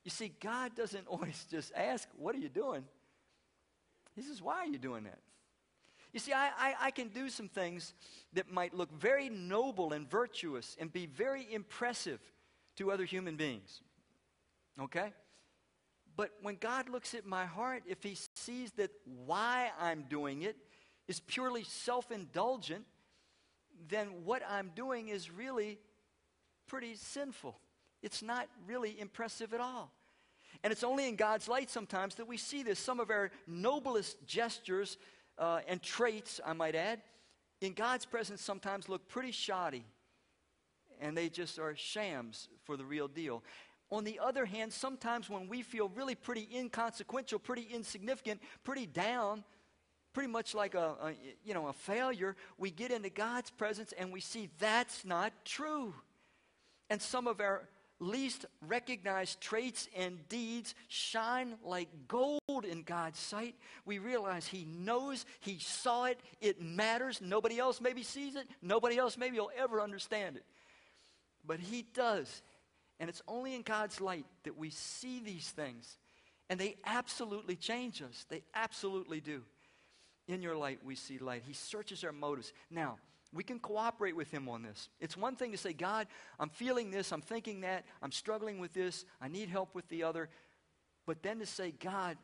You see, God doesn't always just ask, What are you doing? He says, Why are you doing that? You see, I, I, I, can do some things that might look very noble and virtuous and be very impressive to other human beings. Okay? But when God looks at my heart, if He sees that why I'm doing it is purely self indulgent, then what I'm doing is really pretty sinful. It's not really impressive at all. And it's only in God's light sometimes that we see this. Some of our noblest gestures uh, and traits, I might add, in God's presence sometimes look pretty shoddy. And they just are shams for the real deal. On the other hand, sometimes when we feel really pretty inconsequential, pretty insignificant, pretty down, pretty much like a, a, you know a failure, we get into God's presence and we see that's not true. And some of our least recognized traits and deeds shine like gold in God's sight. We realize He knows, He saw it, it matters. Nobody else maybe sees it, nobody else maybe will ever understand it. But He does. And it's only in God's light that we see these things. And they absolutely change us. They absolutely do. In your light, we see light. He searches our motives. Now, we can cooperate with Him on this. It's one thing to say, God, I'm feeling this, I'm thinking that, I'm struggling with this, I need help with the other. But then to say, God,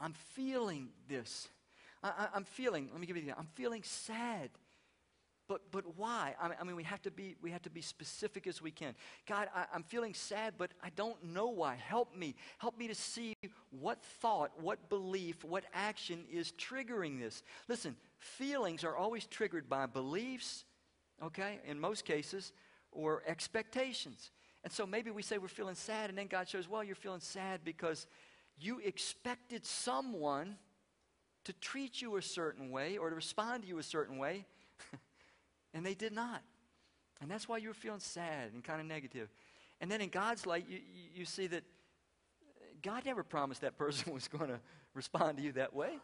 I'm feeling this. I, am feeling, let me give you the, I'm feeling sad. But, but why? I mean, we, have to be, we have to be specific as we can. God, I, I'm feeling sad, but I don't know why. Help me. Help me to see what thought, what belief, what action is triggering this. Listen, feelings are always triggered by beliefs, okay, in most cases, or expectations. And so maybe we say we're feeling sad, and then God shows, well, you're feeling sad because you expected someone to treat you a certain way or to respond to you a certain way. And they did not. And that's why you were feeling sad and kind of negative. And then in God's light, you, you see that God never promised that person was going to respond to you that way.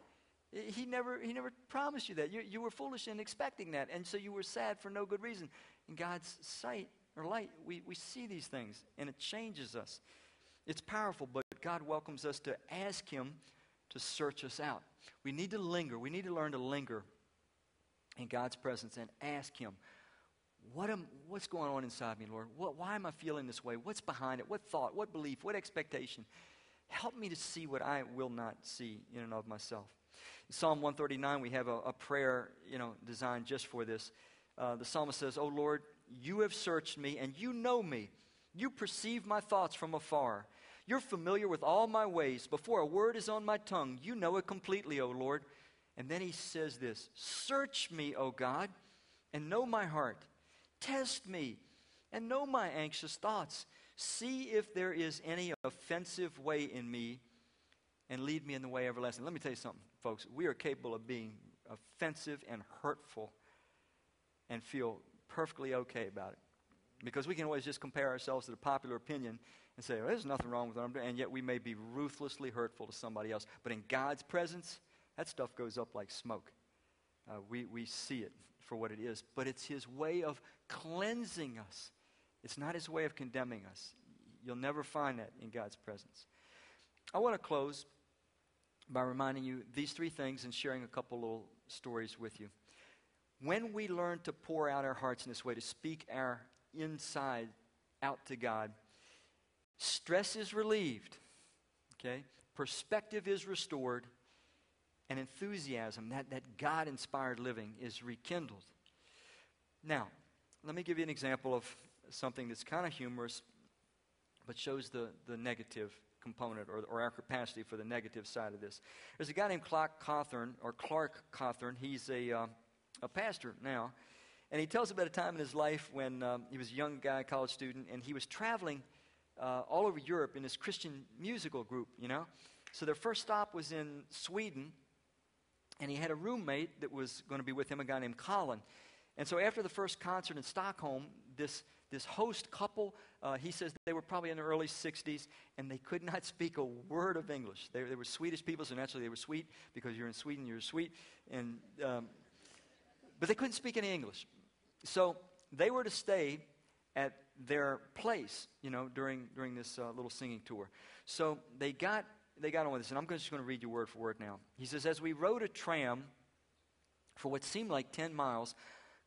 He never, he never promised you that. You, you were foolish in expecting that. And so you were sad for no good reason. In God's sight or light, we, we see these things and it changes us. It's powerful, but God welcomes us to ask Him to search us out. We need to linger. We need to learn to linger in God's presence and ask Him, what am, what's going on inside me, Lord? What, why am I feeling this way? What's behind it? What thought? What belief? What expectation? Help me to see what I will not see in and of myself. In Psalm 139, we have a, a prayer, you know, designed just for this. Uh, the psalmist says, "Oh Lord, you have searched me and you know me. You perceive my thoughts from afar. You're familiar with all my ways. Before a word is on my tongue, you know it completely, O Lord." And then he says this Search me, O God, and know my heart. Test me and know my anxious thoughts. See if there is any offensive way in me and lead me in the way everlasting. Let me tell you something, folks. We are capable of being offensive and hurtful and feel perfectly okay about it. Because we can always just compare ourselves to the popular opinion and say, well, there's nothing wrong with what I'm doing. And yet we may be ruthlessly hurtful to somebody else. But in God's presence, that stuff goes up like smoke. Uh, we, we see it for what it is, but it's His way of cleansing us. It's not His way of condemning us. You'll never find that in God's presence. I want to close by reminding you these three things and sharing a couple little stories with you. When we learn to pour out our hearts in this way, to speak our inside out to God, stress is relieved, okay? Perspective is restored, and enthusiasm, that, that God inspired living, is rekindled. Now, let me give you an example of something that's kind of humorous, but shows the, the negative component or, or our capacity for the negative side of this. There's a guy named Clark Cothern, or Clark Cothern. He's a, uh, a pastor now. And he tells about a time in his life when um, he was a young guy, college student, and he was traveling uh, all over Europe in his Christian musical group, you know. So their first stop was in Sweden, and he had a roommate that was going to be with him, a guy named Colin. And so after the first concert in Stockholm, this, this host couple, uh, he says they were probably in their early 60s, and they could not speak a word of English. They, they were Swedish people, so naturally they were sweet because you're in Sweden, you're sweet. And, um, but they couldn't speak any English. So they were to stay at their place, you know, during, during this uh, little singing tour. So they got they got on with this, and I'm just going to read you word for word now. He says, As we rode a tram For what seemed like 10 miles,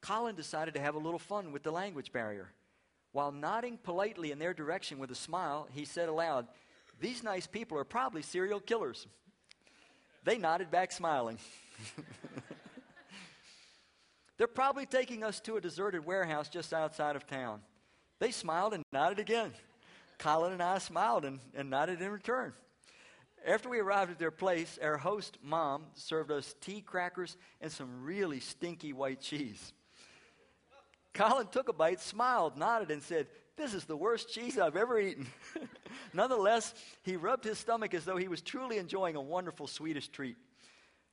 Colin decided to have a little fun with the language barrier. While nodding politely in their direction with a smile, he said aloud, These nice people are probably serial killers. They nodded back, smiling. They're probably taking us to a deserted warehouse just outside of town. They smiled and nodded again. Colin and I smiled and, and nodded in return. After we arrived at their place, our host, Mom, served us tea crackers and some really stinky white cheese. Colin took a bite, smiled, nodded, and said, This is the worst cheese I've ever eaten. Nonetheless, he rubbed his stomach as though he was truly enjoying a wonderful Swedish treat.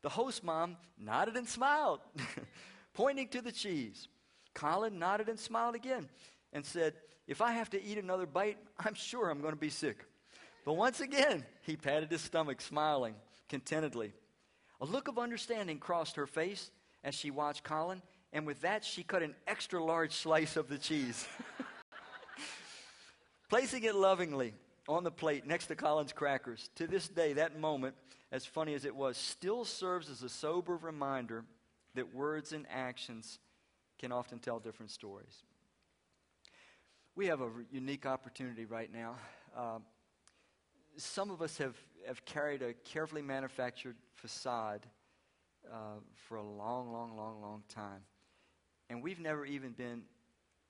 The host mom nodded and smiled, pointing to the cheese. Colin nodded and smiled again and said, If I have to eat another bite, I'm sure I'm going to be sick. But once again, he patted his stomach, smiling contentedly. A look of understanding crossed her face as she watched Colin and with that, she cut an extra large slice of the cheese. Placing it lovingly on the plate next to Colin's crackers. To this day, that moment, as funny as it was, still serves as a sober reminder that words and actions can often tell different stories. We have a unique opportunity right now. Uh, some of us have, have carried a carefully manufactured facade uh, for a long, long, long, long time. And we've never even been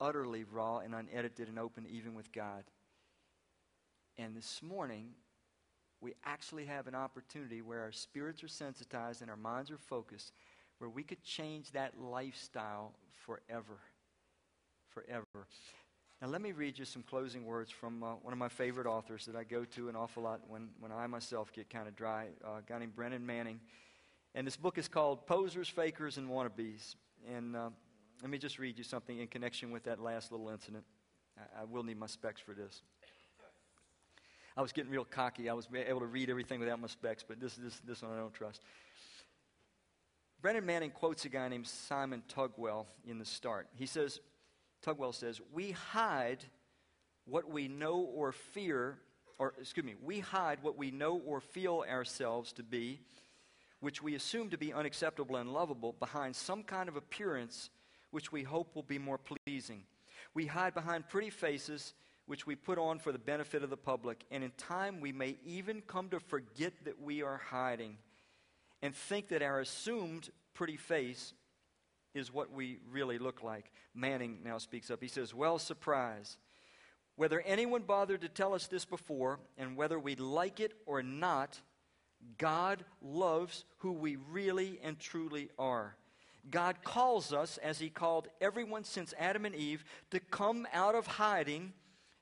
utterly raw and unedited and open, even with God. And this morning, we actually have an opportunity where our spirits are sensitized and our minds are focused, where we could change that lifestyle forever. Forever. Now, let me read you some closing words from uh, one of my favorite authors that I go to an awful lot when, when I myself get kind of dry, uh, a guy named Brennan Manning. And this book is called Posers, Fakers, and Wannabes. And uh, let me just read you something in connection with that last little incident. I, I will need my specs for this. I was getting real cocky. I was able to read everything without my specs, but this, this, this one I don't trust. Brennan Manning quotes a guy named Simon Tugwell in the start. He says, Tugwell says, We hide what we know or fear, or excuse me, we hide what we know or feel ourselves to be, which we assume to be unacceptable and lovable, behind some kind of appearance which we hope will be more pleasing. We hide behind pretty faces, which we put on for the benefit of the public, and in time we may even come to forget that we are hiding and think that our assumed pretty face is what we really look like. Manning now speaks up. He says, Well, surprise. Whether anyone bothered to tell us this before, and whether we like it or not, God loves who we really and truly are. God calls us, as He called everyone since Adam and Eve, to come out of hiding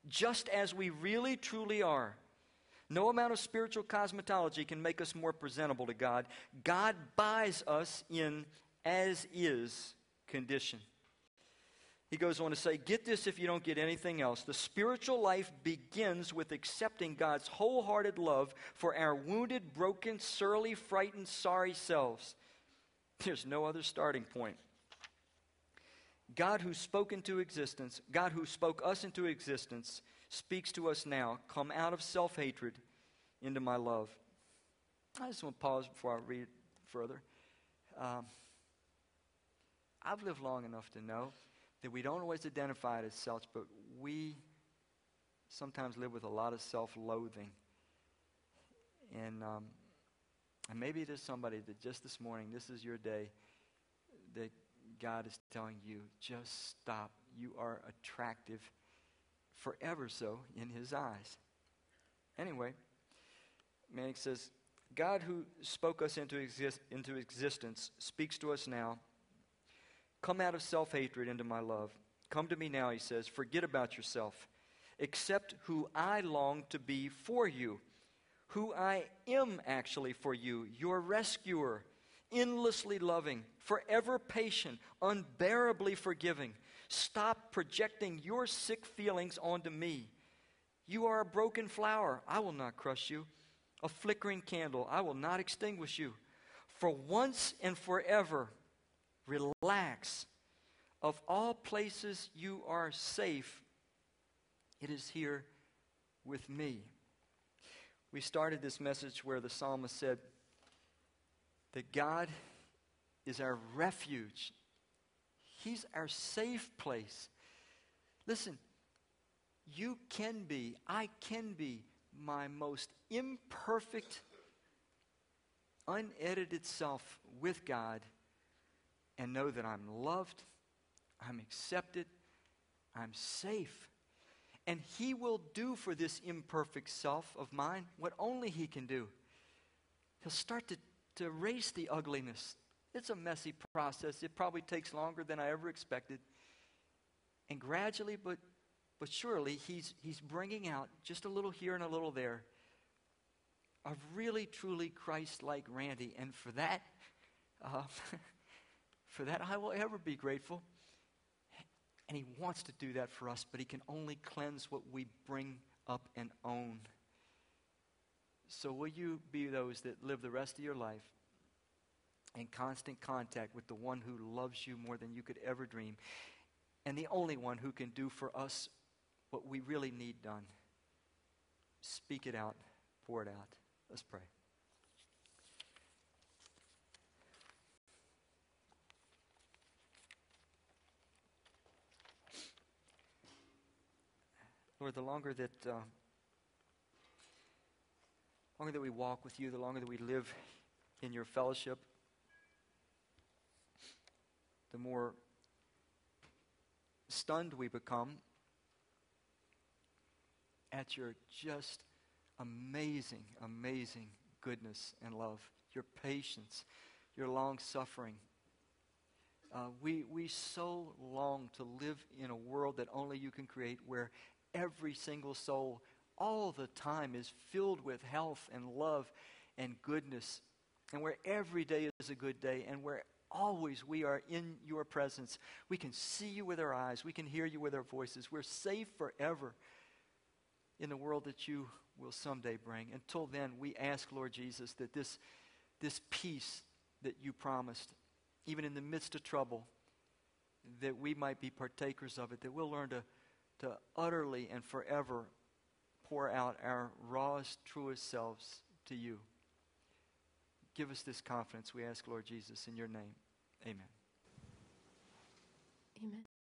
just as we really truly are. No amount of spiritual cosmetology can make us more presentable to God. God buys us in as is condition. He goes on to say, Get this if you don't get anything else. The spiritual life begins with accepting God's wholehearted love for our wounded, broken, surly, frightened, sorry selves. There's no other starting point. God who spoke into existence, God who spoke us into existence, speaks to us now. Come out of self hatred into my love. I just want to pause before I read further. Um, I've lived long enough to know that we don't always identify it as such, but we sometimes live with a lot of self loathing. And um, and maybe there's somebody that just this morning, this is your day, that God is telling you, just stop. You are attractive forever so in his eyes. Anyway, Manning says, God who spoke us into, exist, into existence speaks to us now. Come out of self hatred into my love. Come to me now, he says. Forget about yourself. Accept who I long to be for you who I am actually for you, your rescuer, endlessly loving, forever patient, unbearably forgiving. Stop projecting your sick feelings onto me. You are a broken flower. I will not crush you. A flickering candle. I will not extinguish you. For once and forever, relax. Of all places you are safe, it is here with me. We started this message where the psalmist said that God is our refuge. He's our safe place. Listen, you can be, I can be my most imperfect, unedited self with God and know that I'm loved, I'm accepted, I'm safe. And He will do for this imperfect self of mine what only He can do. He'll start to, to erase the ugliness. It's a messy process. It probably takes longer than I ever expected. And gradually, but, but surely, he's, he's bringing out just a little here and a little there of really, truly Christ like Randy. And for that, uh, for that, I will ever be grateful. And he wants to do that for us, but he can only cleanse what we bring up and own. So, will you be those that live the rest of your life in constant contact with the one who loves you more than you could ever dream, and the only one who can do for us what we really need done? Speak it out, pour it out. Let's pray. Lord, the longer that uh, longer that we walk with you, the longer that we live in your fellowship, the more stunned we become at your just amazing, amazing goodness and love, your patience, your long suffering. Uh, we, we so long to live in a world that only you can create where every single soul all the time is filled with health and love and goodness, and where every day is a good day, and where always we are in your presence. We can see you with our eyes, we can hear you with our voices. We're safe forever in the world that you will someday bring. Until then, we ask, Lord Jesus, that this, this peace that you promised, even in the midst of trouble, that we might be partakers of it, that we'll learn to to utterly and forever pour out our rawest, truest selves to you. Give us this confidence, we ask, Lord Jesus, in your name. Amen. Amen.